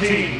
team.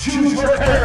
Choose your.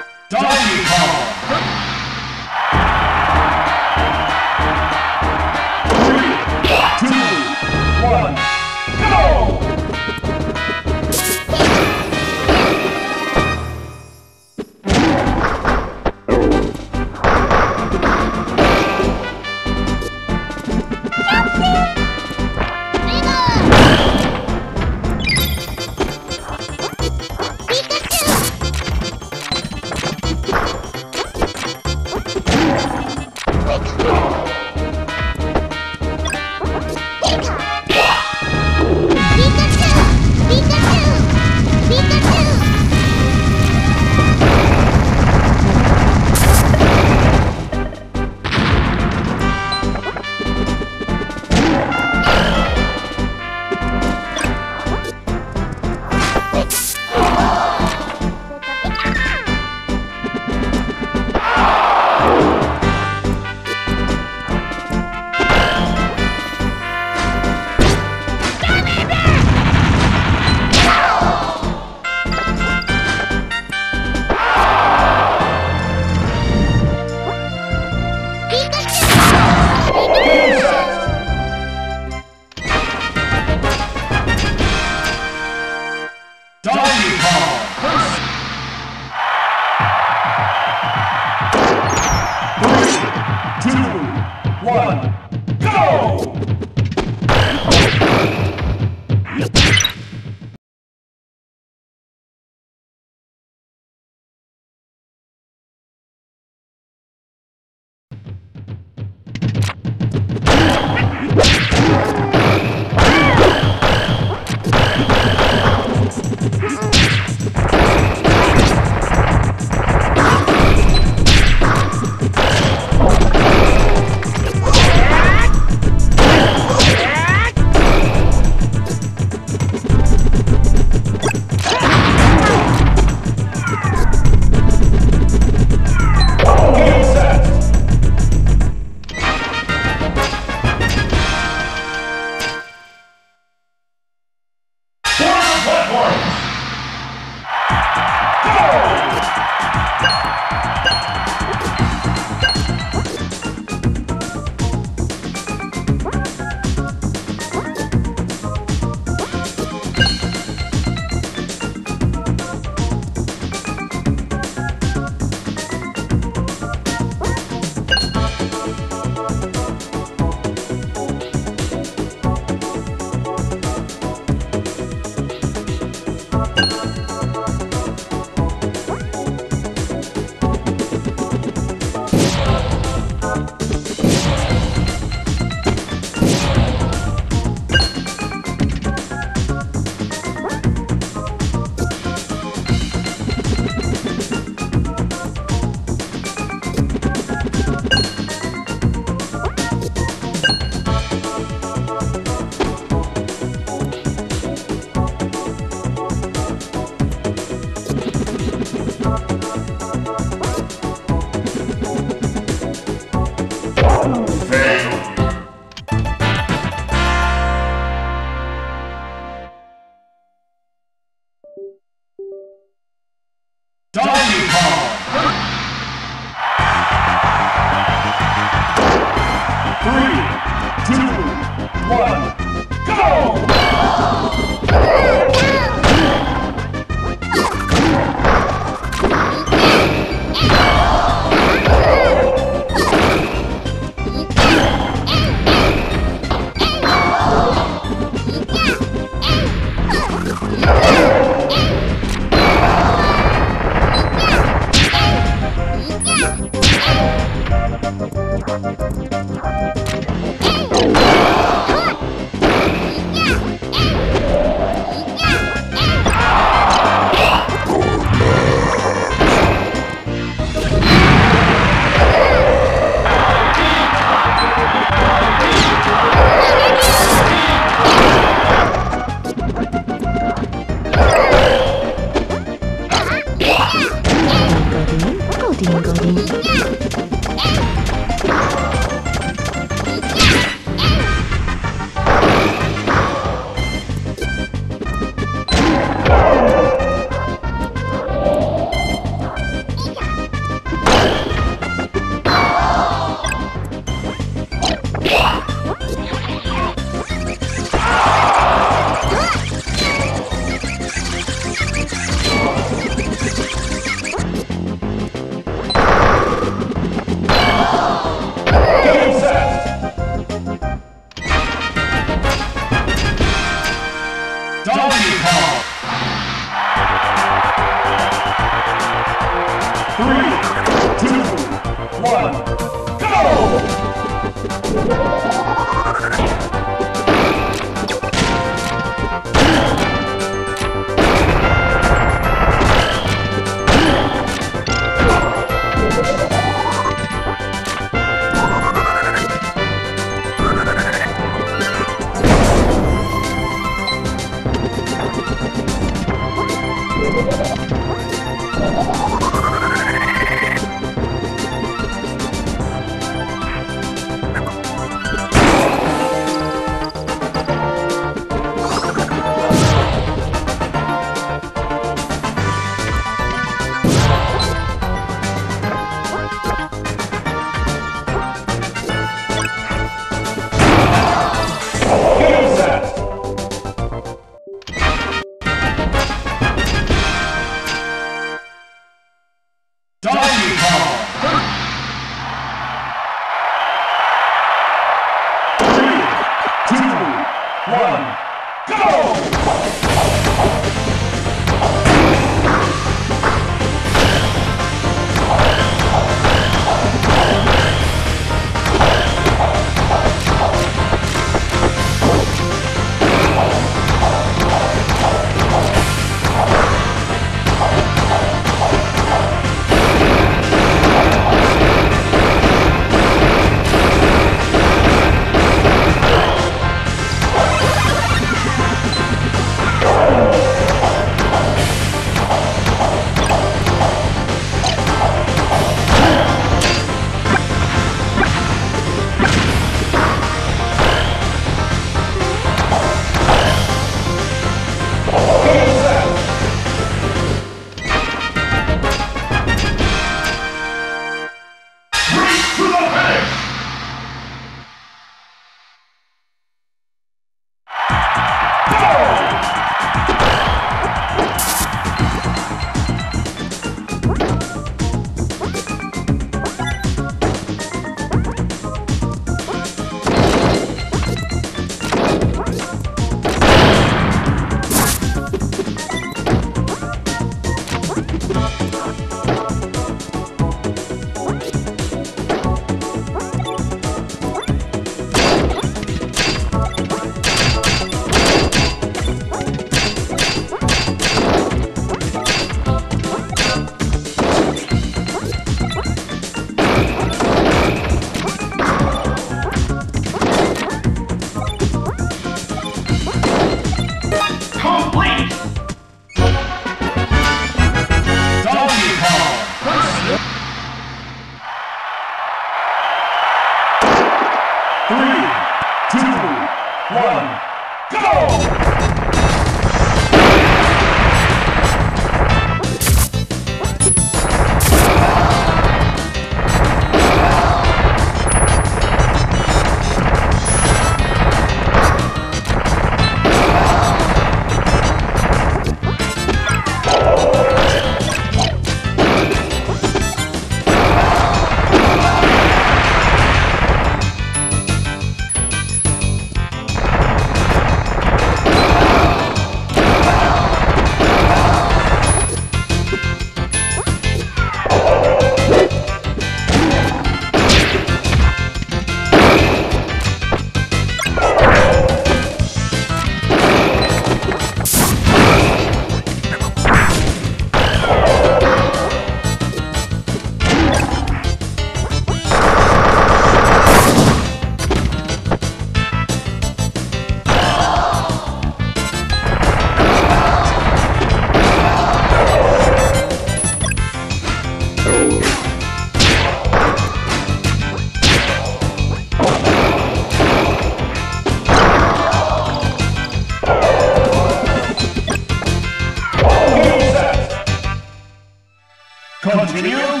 Kong!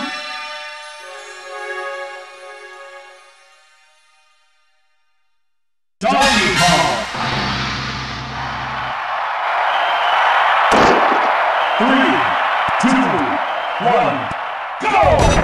Three, two, one, go!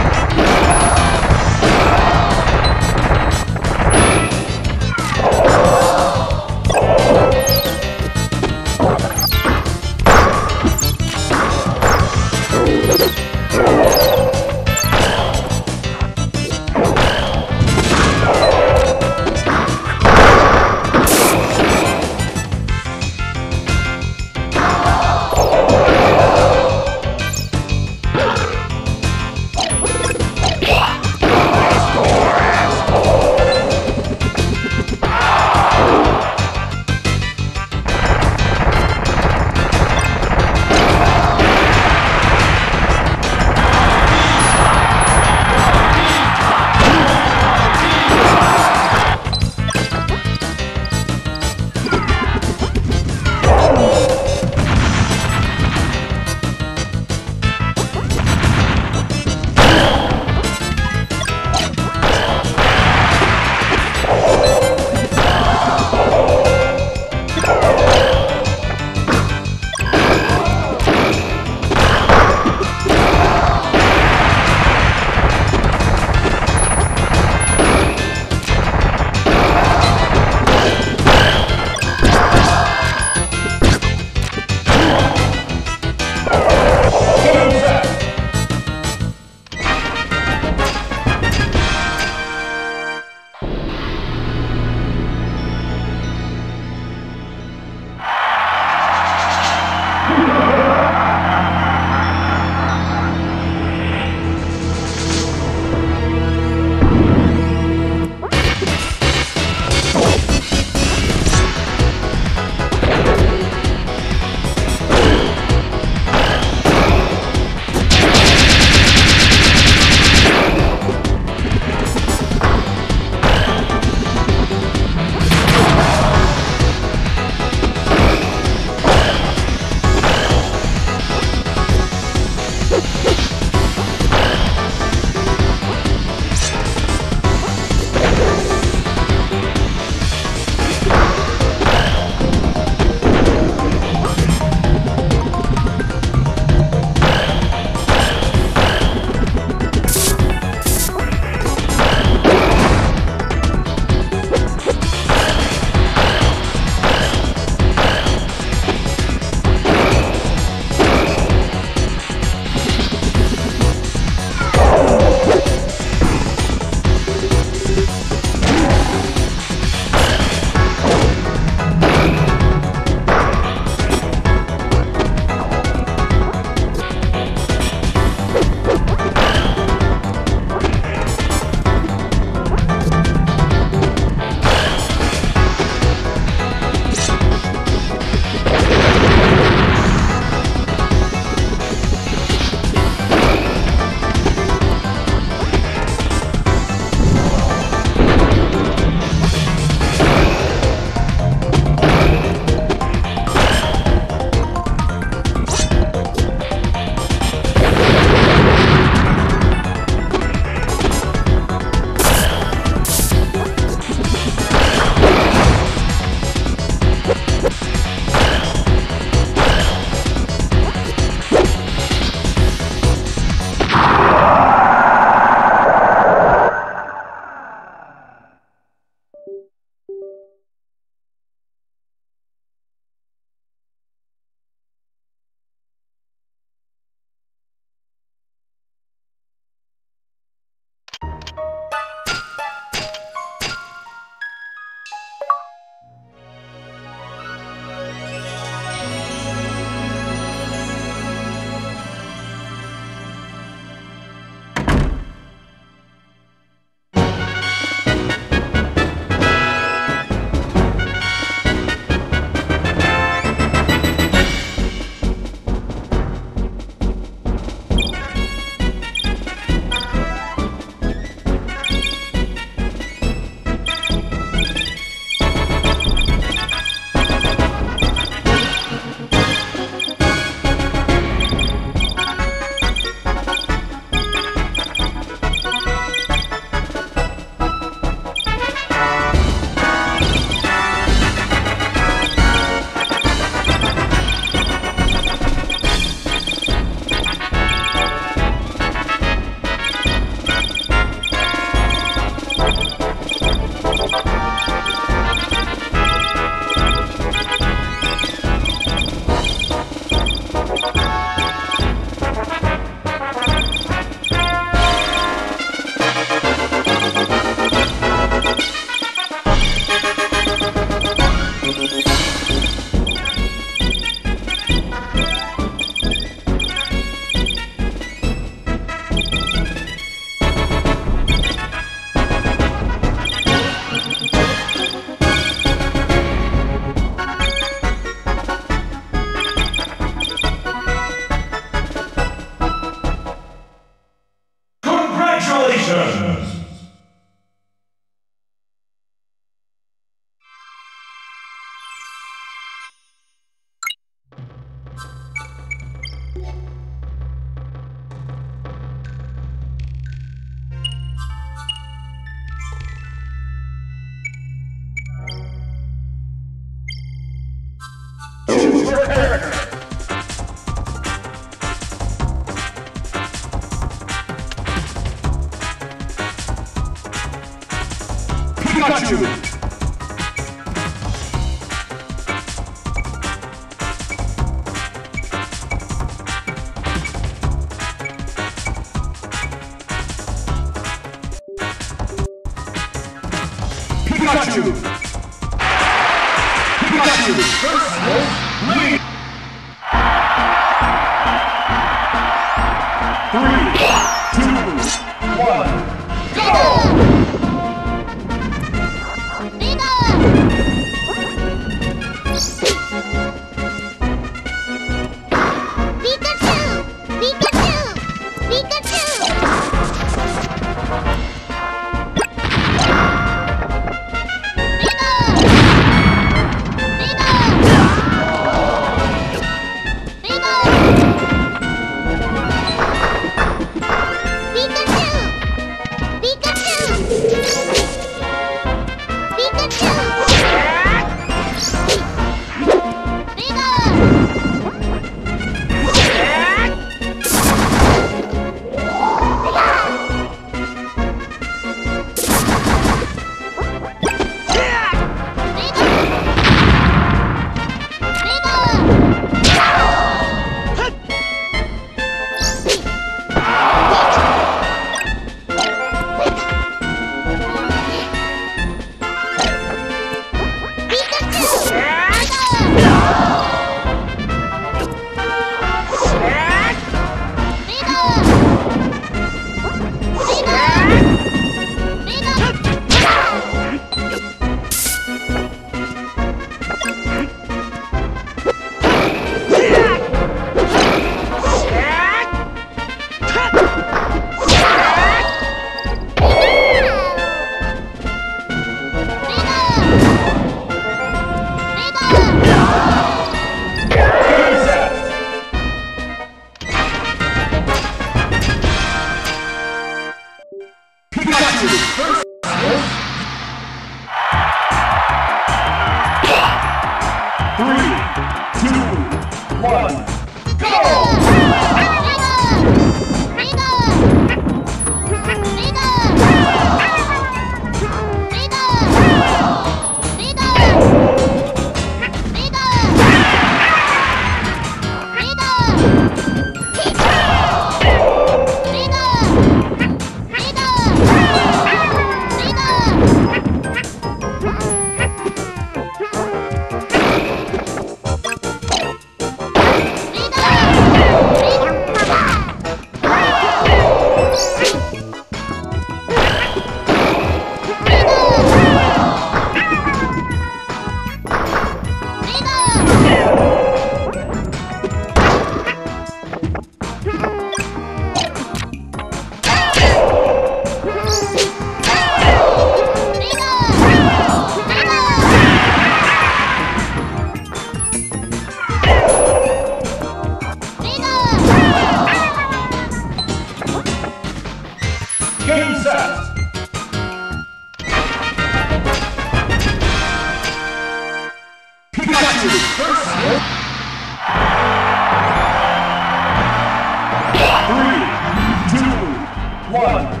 One,